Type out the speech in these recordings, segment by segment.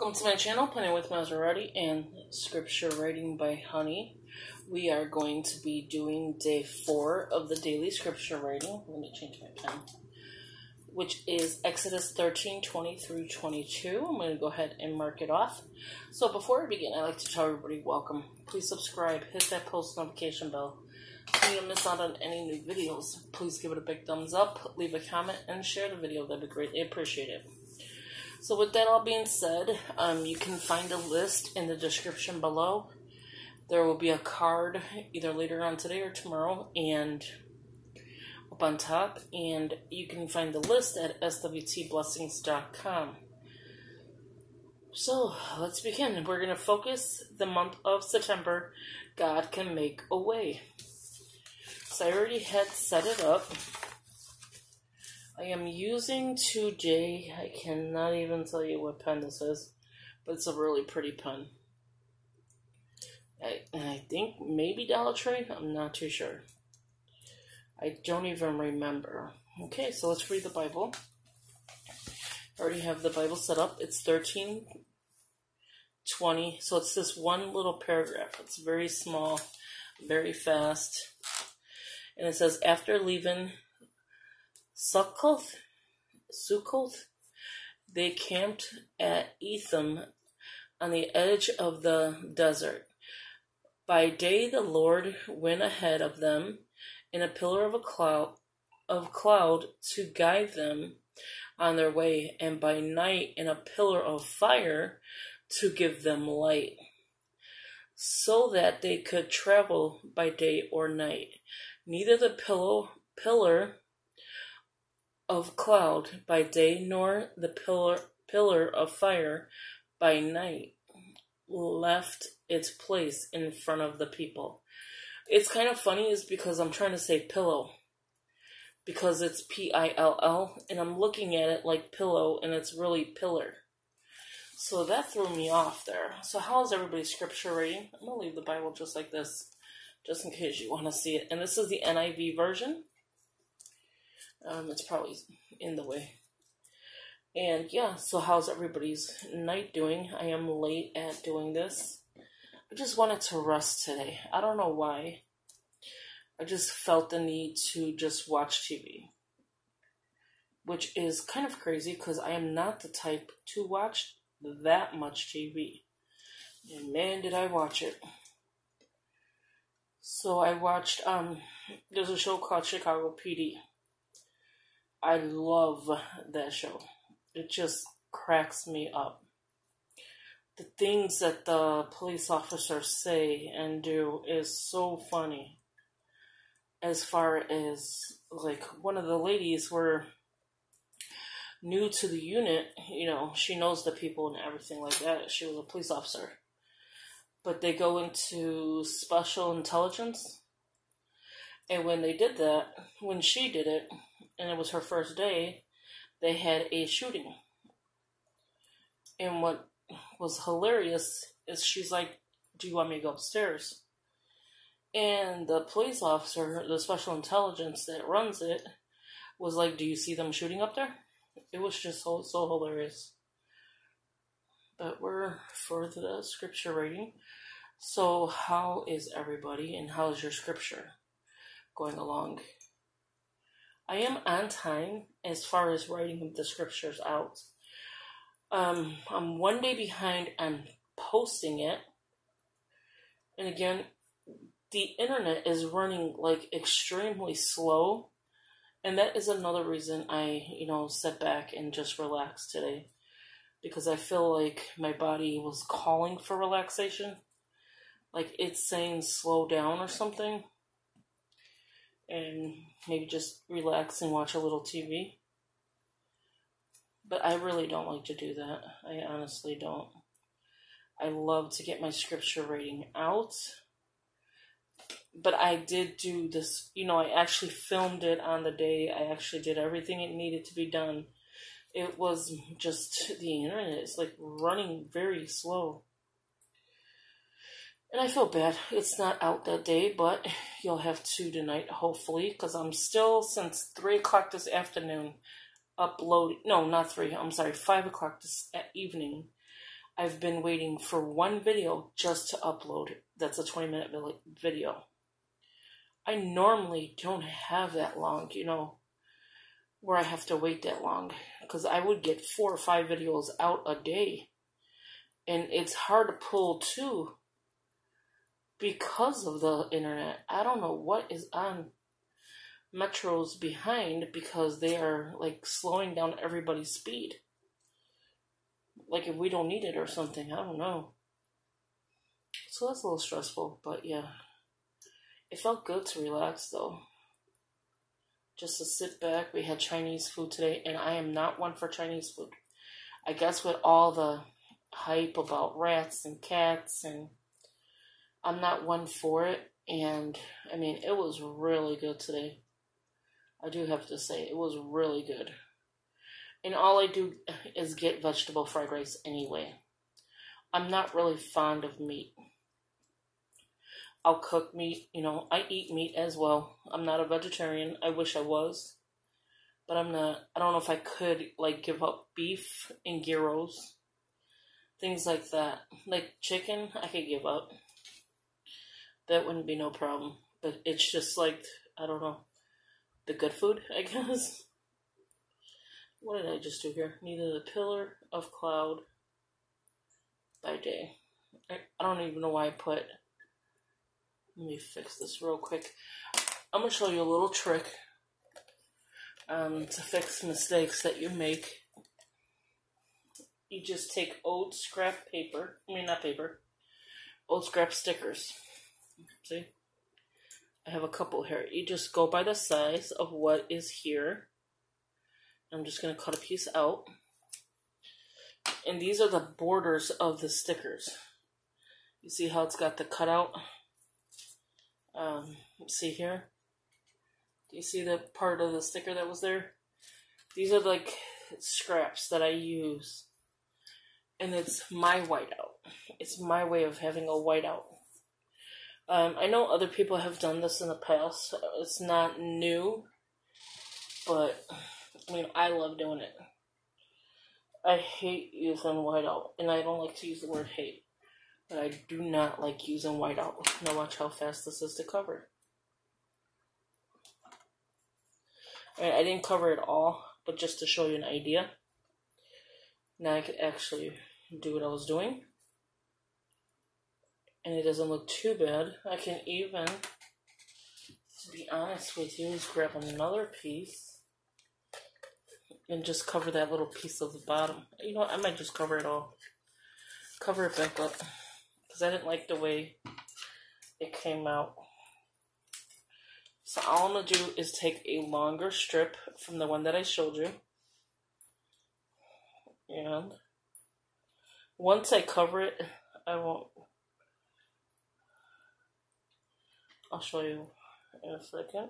Welcome to my channel, Planning with Monserrate and Scripture Writing by Honey. We are going to be doing day four of the daily scripture writing. Let me change my pen. Which is Exodus 13 20 through 22. I'm going to go ahead and mark it off. So before I begin, I'd like to tell everybody welcome. Please subscribe, hit that post notification bell. So you don't miss out on any new videos. Please give it a big thumbs up, leave a comment, and share the video. That'd be greatly appreciated. So with that all being said, um, you can find a list in the description below. There will be a card either later on today or tomorrow and up on top. And you can find the list at swtblessings.com. So let's begin. We're going to focus the month of September. God can make a way. So I already had set it up. I am using 2J. I cannot even tell you what pen this is, but it's a really pretty pen. I, I think maybe Dollar Tree. I'm not too sure. I don't even remember. Okay, so let's read the Bible. I already have the Bible set up. It's 13 20. So it's this one little paragraph. It's very small, very fast. And it says, After leaving Sukkoth, Sukkoth, they camped at Etham on the edge of the desert. By day the Lord went ahead of them in a pillar of a cloud of cloud to guide them on their way, and by night in a pillar of fire to give them light, so that they could travel by day or night. Neither the pillow, pillar of cloud by day, nor the pillar, pillar of fire by night left its place in front of the people. It's kind of funny is because I'm trying to say pillow because it's P I L L and I'm looking at it like pillow and it's really pillar. So that threw me off there. So how's everybody's scripture reading? I'm gonna leave the Bible just like this, just in case you want to see it. And this is the NIV version. Um, it's probably in the way. And yeah, so how's everybody's night doing? I am late at doing this. I just wanted to rest today. I don't know why. I just felt the need to just watch TV. Which is kind of crazy because I am not the type to watch that much TV. And man, did I watch it. So I watched, um, there's a show called Chicago PD. I love that show. It just cracks me up. The things that the police officers say and do is so funny. As far as, like, one of the ladies were new to the unit, you know, she knows the people and everything like that. She was a police officer. But they go into special intelligence. And when they did that, when she did it, and it was her first day, they had a shooting. And what was hilarious is she's like, Do you want me to go upstairs? And the police officer, the special intelligence that runs it, was like, Do you see them shooting up there? It was just so, so hilarious. But we're for the scripture reading. So, how is everybody and how's your scripture going along? I am on time as far as writing the scriptures out. Um, I'm one day behind on posting it. And again, the internet is running like extremely slow. And that is another reason I, you know, sit back and just relax today. Because I feel like my body was calling for relaxation. Like it's saying slow down or something and maybe just relax and watch a little TV. But I really don't like to do that. I honestly don't. I love to get my scripture reading out. But I did do this, you know, I actually filmed it on the day. I actually did everything it needed to be done. It was just the internet It's like running very slow. And I feel bad it's not out that day, but you'll have two tonight, hopefully, because I'm still, since 3 o'clock this afternoon, uploading. No, not 3, I'm sorry, 5 o'clock this evening. I've been waiting for one video just to upload. That's a 20 minute video. I normally don't have that long, you know, where I have to wait that long. Because I would get four or five videos out a day. And it's hard to pull too because of the internet. I don't know what is on Metro's behind because they are like slowing down everybody's speed. Like if we don't need it or something, I don't know. So that's a little stressful, but yeah. It felt good to relax though. Just to sit back. We had Chinese food today, and I am not one for Chinese food. I guess with all the hype about rats and cats, and I'm not one for it. And I mean, it was really good today. I do have to say, it was really good. And all I do is get vegetable fried rice anyway. I'm not really fond of meat. I'll cook meat, you know, I eat meat as well. I'm not a vegetarian. I wish I was. But I'm not. I don't know if I could, like, give up beef and gyros. Things like that. Like chicken, I could give up. That wouldn't be no problem. But it's just like, I don't know, the good food, I guess. What did I just do here? Neither the pillar of cloud by day. I, I don't even know why I put let me fix this real quick. I'm to show you a little trick um, to fix mistakes that you make. You just take old scrap paper, I mean, not paper, old scrap stickers. See? I have a couple here. You just go by the size of what is here. I'm just going to cut a piece out. And these are the borders of the stickers. You see how it's got the cutout? Um, see here. Do you see the part of the sticker that was there? These are like scraps that I use. And it's my whiteout. It's my way of having a whiteout. Um, I know other people have done this in the past. It's not new. But, I mean, I love doing it. I hate using whiteout. And I don't like to use the word hate. But I do not like using whiteout. Now watch how fast this is to cover. Alright, I didn't cover it all, but just to show you an idea. Now I could actually do what I was doing. And it doesn't look too bad. I can even, to be honest with you, is grab another piece and just cover that little piece of the bottom. You know what? I might just cover it all. Cover it back up because I didn't like the way it came out. So all I'm going to do is take a longer strip from the one that I showed you. And once I cover it, I won't. I'll show you in a second.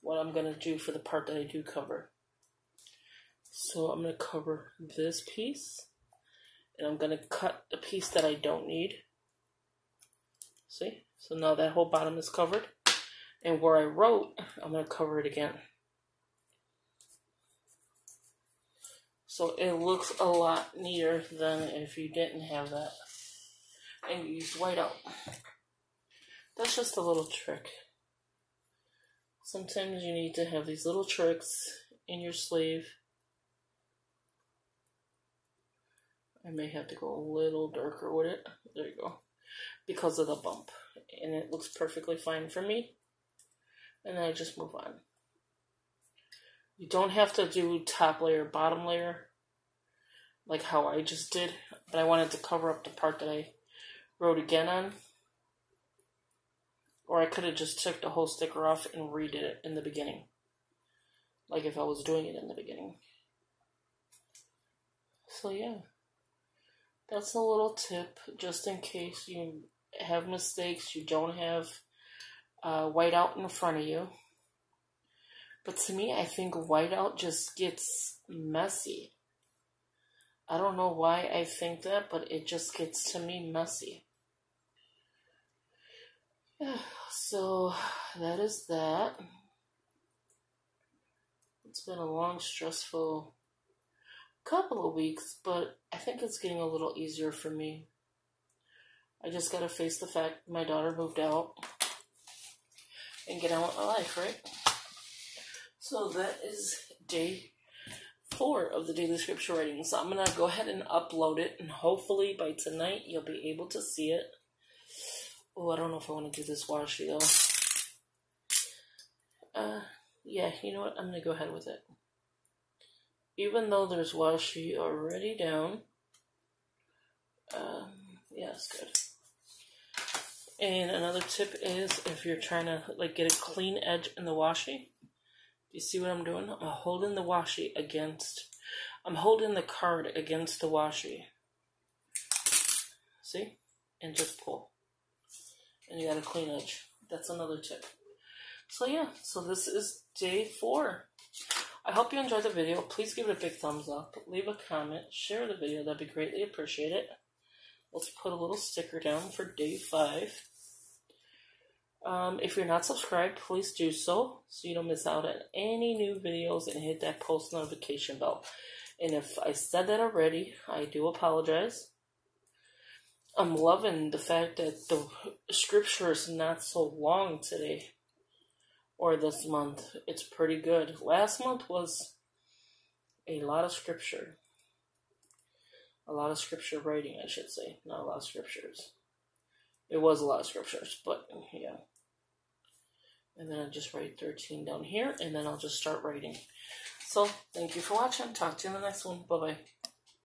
What I'm going to do for the part that I do cover. So I'm going to cover this piece. And I'm going to cut the piece that I don't need. See? So now that whole bottom is covered. And where I wrote, I'm going to cover it again. So it looks a lot neater than if you didn't have that. And you use whiteout. That's just a little trick. Sometimes you need to have these little tricks in your sleeve I may have to go a little darker with it. There you go. Because of the bump. And it looks perfectly fine for me. And then I just move on. You don't have to do top layer, bottom layer, like how I just did. But I wanted to cover up the part that I wrote again on. Or I could have just took the whole sticker off and redid it in the beginning. Like if I was doing it in the beginning. So yeah. That's a little tip just in case you have mistakes, you don't have uh, whiteout in front of you. But to me, I think whiteout just gets messy. I don't know why I think that, but it just gets to me messy. So that is that. It's been a long, stressful couple of weeks, but I think it's getting a little easier for me. I just gotta face the fact my daughter moved out and get on with my life, right? So that is day four of the daily scripture reading. So I'm gonna go ahead and upload it, and hopefully by tonight you'll be able to see it. Oh, I don't know if I want to do this washi though. Uh, yeah, you know what? I'm gonna go ahead with it. Even though there's washi already down. Um, yeah, it's good. And another tip is if you're trying to like get a clean edge in the washi, you see what I'm doing? I'm holding the washi against, I'm holding the card against the washi. See? And just pull. And you got a clean edge. That's another tip. So yeah, so this is day four. I hope you enjoyed the video. Please give it a big thumbs up. Leave a comment. Share the video. That'd be greatly appreciated. Let's put a little sticker down for day five. Um, if you're not subscribed, please do so so you don't miss out on any new videos and hit that post notification bell. And if I said that already, I do apologize. I'm loving the fact that the scripture is not so long today or this month. It's pretty good. Last month was a lot of scripture. A lot of scripture writing, I should say. Not a lot of scriptures. It was a lot of scriptures, but yeah. And then I just write 13 down here, and then I'll just start writing. So, thank you for watching. Talk to you in the next one. Bye-bye.